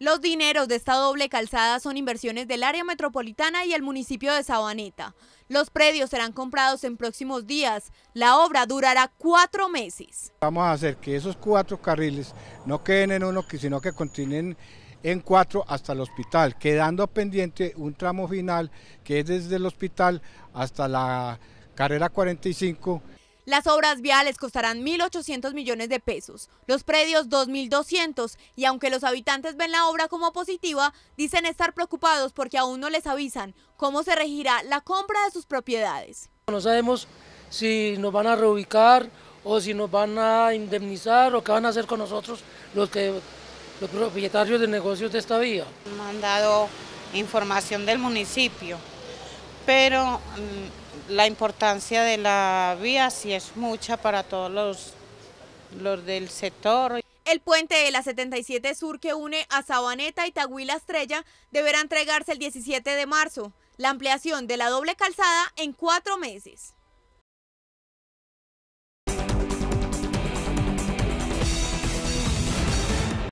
Los dineros de esta doble calzada son inversiones del área metropolitana y el municipio de Sabaneta. Los predios serán comprados en próximos días. La obra durará cuatro meses. Vamos a hacer que esos cuatro carriles no queden en uno, sino que continúen en cuatro hasta el hospital, quedando pendiente un tramo final que es desde el hospital hasta la carrera 45 las obras viales costarán 1.800 millones de pesos, los predios 2.200 y aunque los habitantes ven la obra como positiva, dicen estar preocupados porque aún no les avisan cómo se regirá la compra de sus propiedades. No sabemos si nos van a reubicar o si nos van a indemnizar o qué van a hacer con nosotros los, que, los propietarios de negocios de esta vía. Me han dado información del municipio, pero mm, la importancia de la vía sí es mucha para todos los, los del sector. El puente de la 77 Sur que une a Sabaneta y Tahuila Estrella deberá entregarse el 17 de marzo. La ampliación de la doble calzada en cuatro meses.